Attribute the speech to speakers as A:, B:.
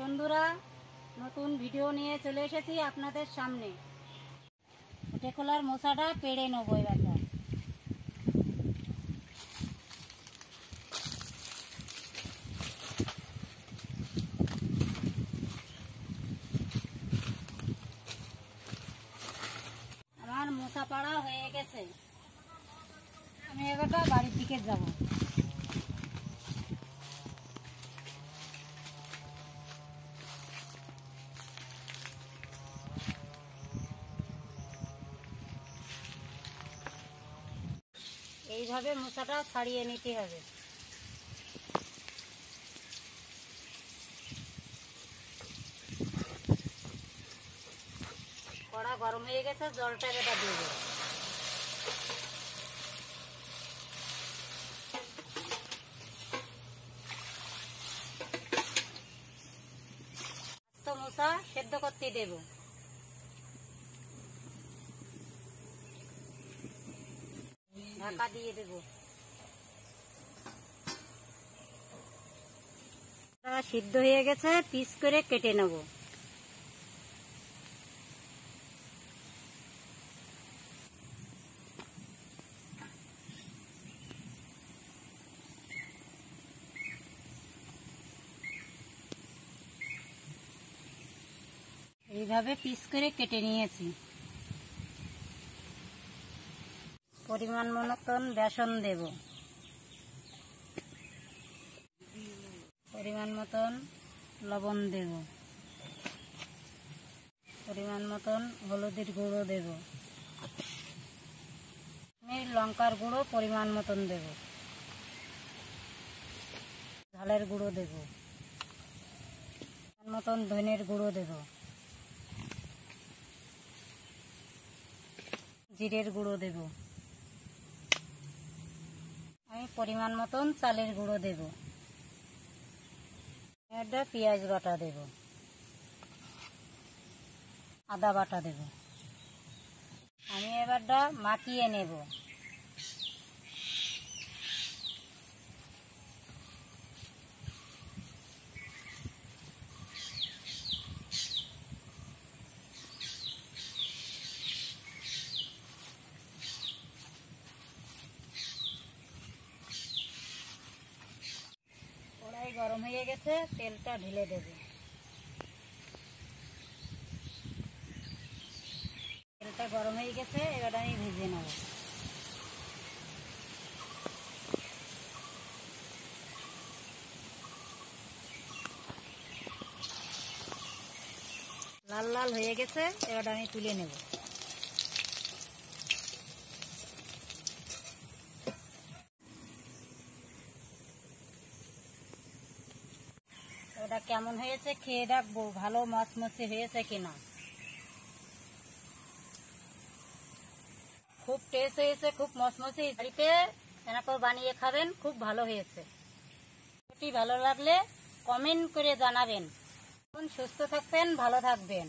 A: বন্ধুরা, নতুন ভিডিও নিয়ে চলে এসেছি আপনাদের সামনে। খোলার মশাটা পেড়ে নেব এবারটা আমার মশা পাড়া হয়ে গেছে। আমি এবারটা বাড়ির দিকে যাব। এইভাবে মশাটা ছাড়িয়ে নিতে হবে। কড়া গরম হয়ে গেছে জলটা এটা দিয়ে দেবো। মশা সেদ্ধ করতে দেবো। ঢাকা দিয়ে দেবো। সিদ্ধ হয়ে গেছে, পিস করে কেটে নেব। এইভাবে পিস করে কেটে নিয়েছি। পরিমাণ মতন বেসন দেব। পরিমাণ মতন লবণ দেব। পরিমাণ মতন হলুদের গুঁড়ো দেব। লঙ্কার গুঁড়ো পরিমাণ মতন দেব। ঝালের গুঁড়ো দেব। মতন ধনের গুঁড়ো দেব। জিরের গুঁড়ো দেব। আমি পরিমাণ মতন চালের গুঁড়ো দেব। একটা পেঁয়াজ বাটা দেব। আদা বাটা দেব। আমি এবারটা মাখিয়ে নেব। গরম হয়ে গেছে, তেলটা ঢেলে দেবে। তেলটা গরম হয়ে গেছে, এবার আমি ভেজে নেব। লাল লাল হয়ে গেছে, এবার আমি তুলে নেব। ওটা কেমন হয়েছে? খেয়ে দেখব ভালো মচমচে হয়েছে কিনা। খুব টেস্ট হয়েছে, খুব মচমচে বাড়িতে এনাকে বানিয়ে খাবেন, খুব ভালো হয়েছে। ভালো লাগলে কমেন্ট করে জানাবেন। সুস্থ থাকবেন, ভালো থাকবেন।